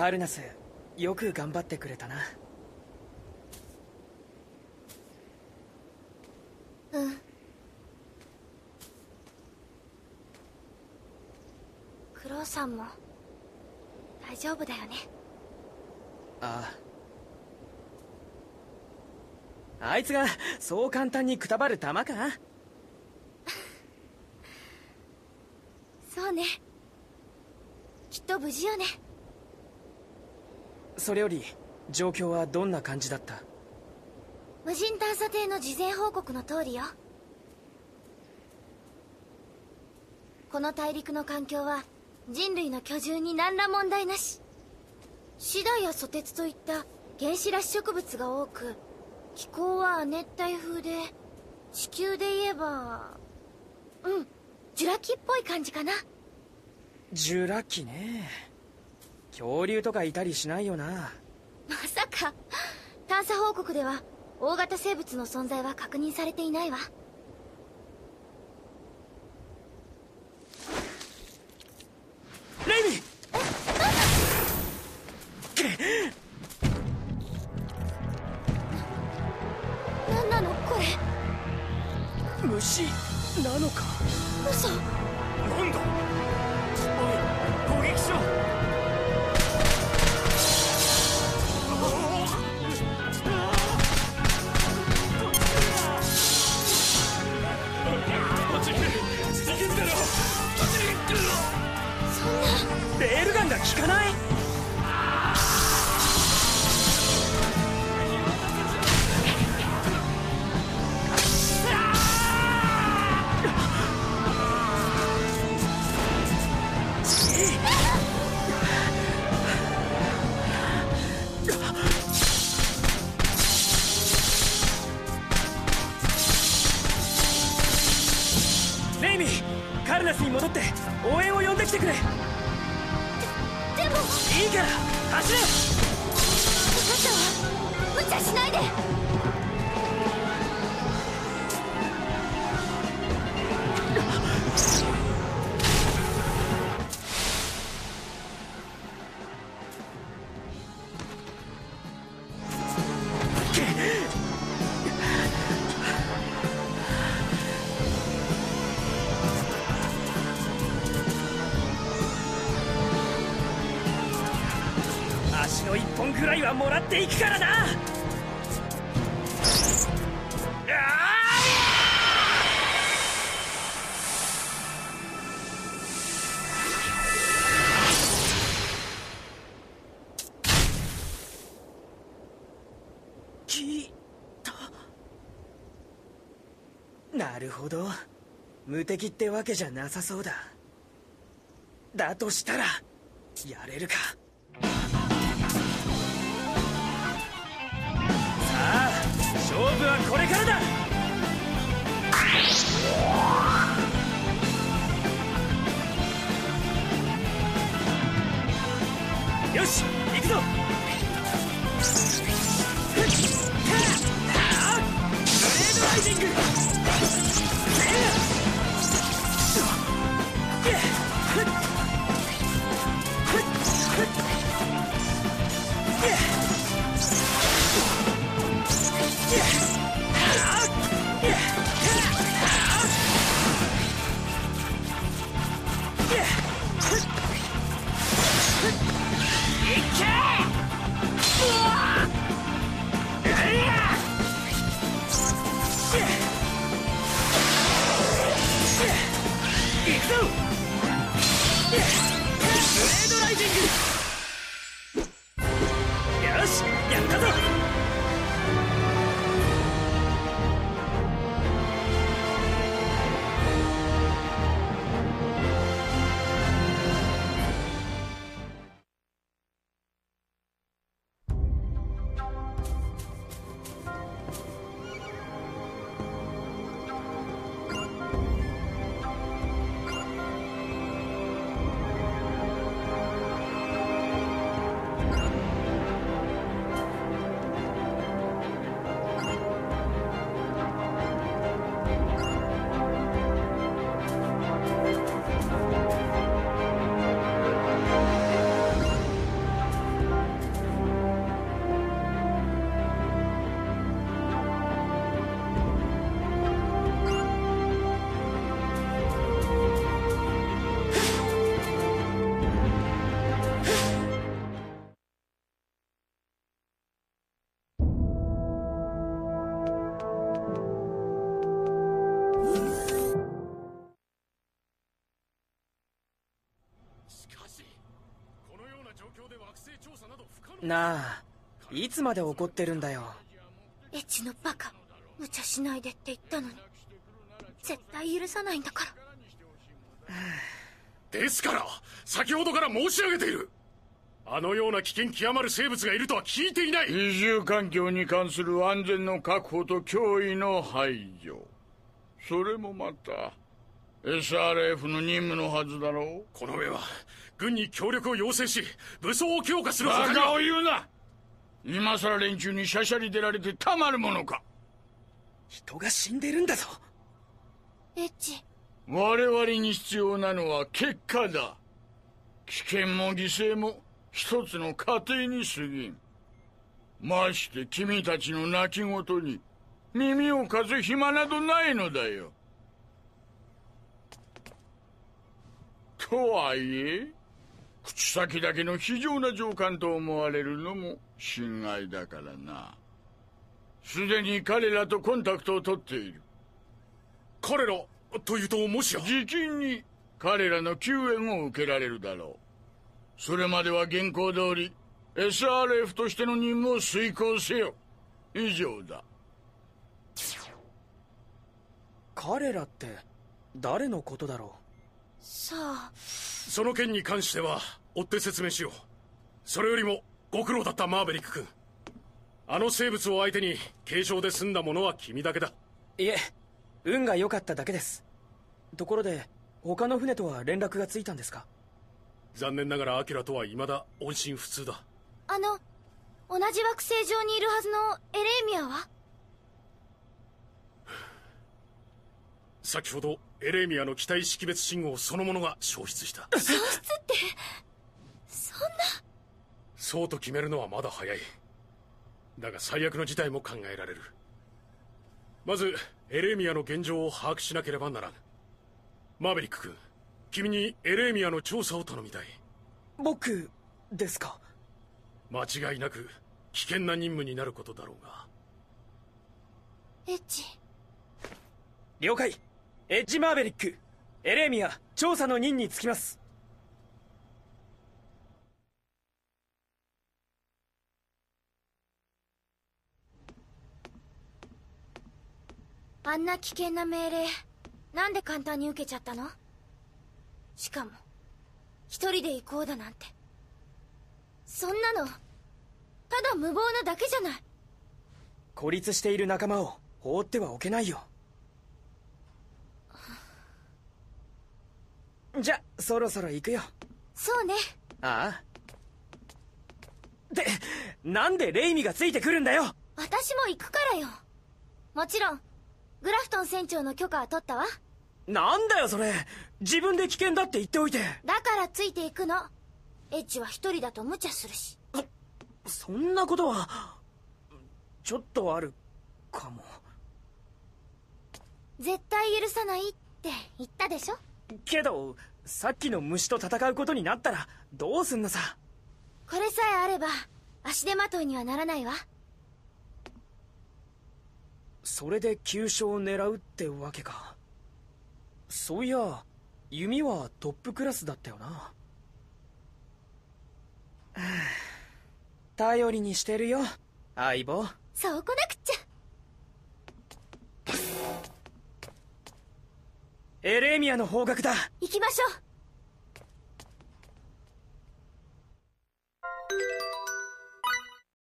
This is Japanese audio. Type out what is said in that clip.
カールナスよく頑張ってくれたな。うん。クロウさんも大丈夫だよね。ああ。あいつがそう簡単にくたばる玉か？そうね。きっと無事よねそれより状況はどんな感じだった？無人探査艇の事前報告の通りよ。この大陸の環境は人類の居住に何ら問題なし。シダやソテツといった原始裸子植物が多く気候は亜熱帯風で地球で言えばうんジュラ紀っぽい感じかな。ジュラ紀ね恐竜とかいたりしないよな。まさか。探査報告では大型生物の存在は確認されていないわ。レイミ何なの？これ。虫なのか？嘘。なんだおい攻撃しろいいから走れ。分かったわ無茶しないで。の一本ぐらいはもらっていくからな。なるほど。無敵ってわけじゃなさそうだ。だとしたらやれるか。勝負はこれからだ！よし行くぞ！ブレードライジング！行なあいつまで怒ってるんだよ。エッチのバカ無茶しないでって言ったのに。絶対許さないんだから。ですから先ほどから申し上げている。あのような危険極まる生物がいるとは聞いていない。移住環境に関する安全の確保と脅威の排除。それもまた SRF の任務のはずだろう？この上は軍に協力を要請し武装を強化するバカを言うな！今さら連中にしゃしゃり出られてたまるものか！人が死んでるんだぞ。エッチ。我々に必要なのは結果だ。危険も犠牲も一つの過程に過ぎん。まして君たちの泣き言に耳を貸す暇などないのだよとはいえ口先だけの非常な上官と思われるのも心外だからな。すでに彼らとコンタクトを取っている。彼らというともしや？時金に彼らの救援を受けられるだろう。それまでは現行通り SRF としての任務を遂行せよ。以上だ。彼らって誰のことだろさあ。その件に関しては追って説明しよう。それよりもご苦労だったマーベリック君。あの生物を相手に軽傷で済んだものは君だけだ。ういえ運が良かっただけです。ところで他の船とは連絡がついたんですか？残念ながらアキラとは未だ音信不通だ。あの同じ惑星上にいるはずのエレーミアは？先ほどエレーミアの機体識別信号そのものが消失した。消失ってそんな。そうと決めるのはまだ早い。だが最悪の事態も考えられる。まずエレーミアの現状を把握しなければならん。マーベリック君君にエレーミアの調査を頼みたい。僕ですか？間違いなく危険な任務になることだろうが。エッチ。了解エッジマーベリック。エレーミア調査の任につきます。あんな危険な命令なんで簡単に受けちゃったの？しかも一人で行こうだなんて。そんなのただ無謀なだけじゃない。孤立している仲間を放ってはおけないよじゃそろそろ行くよ。そうね。ああ。でなんでレイミがついてくるんだよ？私も行くからよ。もちろんグラフトン船長の許可は取ったわ。なんだよそれ。自分で危険だって言っておいて。だからついていくの。エッチは一人だと無茶するし。そんなことはちょっとあるかも。絶対許さないって言ったでしょ？けどさっきの虫と戦うことになったらどうすんのさ。これさえあれば足手まといにはならないわ。それで急所を狙うってわけか。そういや弓はトップクラスだったよな。は あ頼りにしてるよ相棒。そうこなくっちゃエレーミアの方角だ。行きましょう。